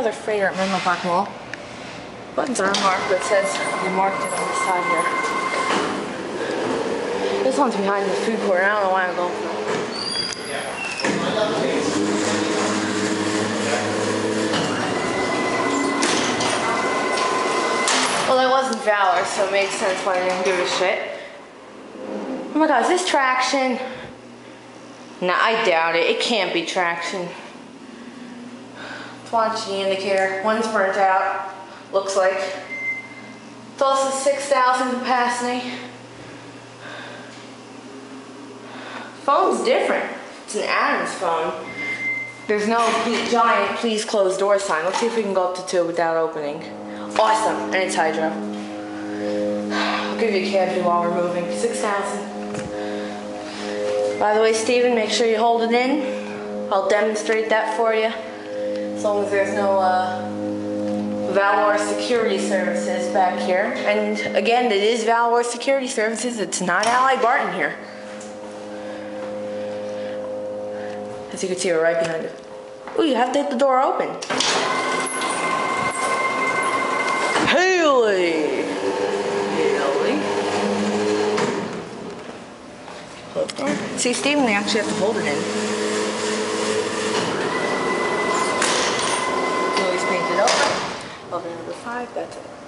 Another freighter at Menlo Park Mall. Buttons are unmarked, but it says they marked it on the side here. This one's behind the food court. I don't know why I'm going for. Well, it wasn't Valor, so it makes sense why I didn't give a shit. Oh my god, is this traction? Nah, I doubt it. It can't be traction. Launching indicator. One's burnt out. Looks like. It's also 6,000 capacity. Phone's different. It's an Adams phone. There's no giant please close door sign. Let's see if we can go up to two without opening. Awesome. And it's hydro. I'll give you a cab while we're moving. 6,000. By the way, Steven, make sure you hold it in. I'll demonstrate that for you. As long as there's no uh, Valor Security Services back here. And again, it is Valor Security Services. It's not Allied Barton here. As you can see, we're right behind it. Oh, you have to hit the door open. Haley! Haley? See, Steven, they actually have to hold it in. Number five, that's it.